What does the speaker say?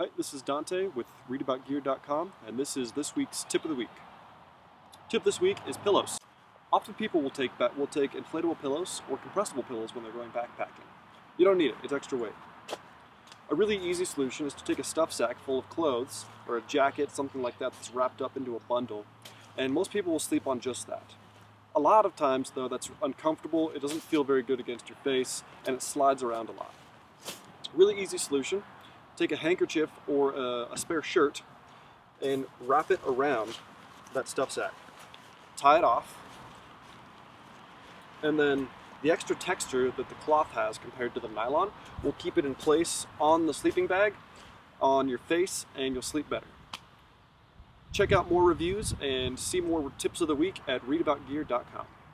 Hi, this is Dante with readaboutgear.com, and this is this week's tip of the week. Tip this week is pillows. Often people will take will take inflatable pillows or compressible pillows when they're going backpacking. You don't need it; it's extra weight. A really easy solution is to take a stuff sack full of clothes or a jacket, something like that, that's wrapped up into a bundle, and most people will sleep on just that. A lot of times, though, that's uncomfortable. It doesn't feel very good against your face, and it slides around a lot. Really easy solution take a handkerchief or a, a spare shirt and wrap it around that stuff sack. Tie it off, and then the extra texture that the cloth has compared to the nylon will keep it in place on the sleeping bag, on your face, and you'll sleep better. Check out more reviews and see more tips of the week at readaboutgear.com.